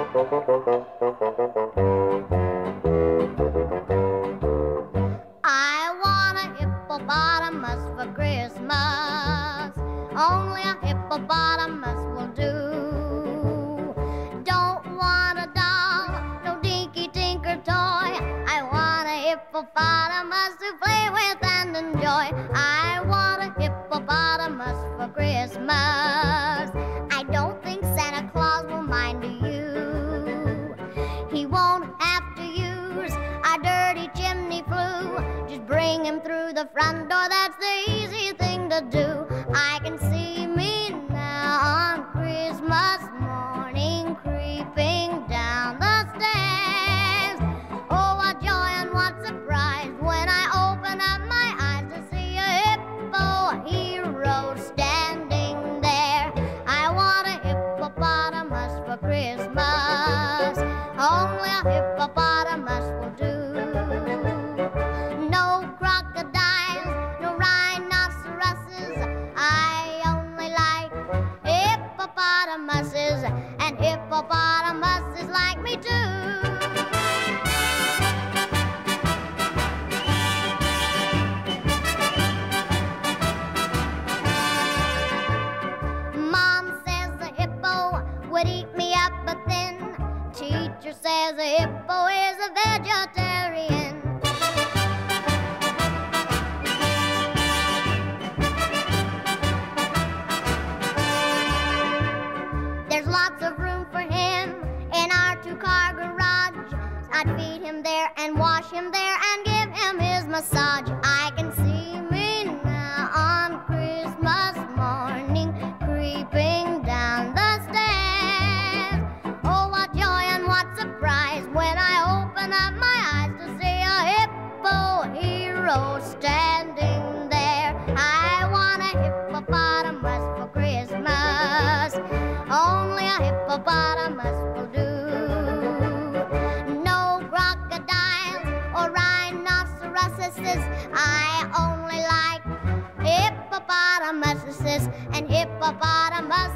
I want a hippopotamus for Christmas. Only a hippopotamus will do. Don't want a doll, no dinky tinker toy. I want a hippopotamus to play with and enjoy. I want a hippopotamus for Christmas. Won't have to use a dirty chimney flue. Just bring him through the front door, that's the easy thing to do. I can see Only a hippopotamus will do. No crocodiles, no rhinoceroses. I only like hippopotamuses, teacher says a hippo is a vegetarian. There's lots of room for him in our two-car garage. I'd feed him there and wash him there and give him his massage. Hero standing there. I want a hippopotamus for Christmas. Only a hippopotamus will do. No crocodiles or rhinoceroses. I only like hippopotamuses and hippopotamus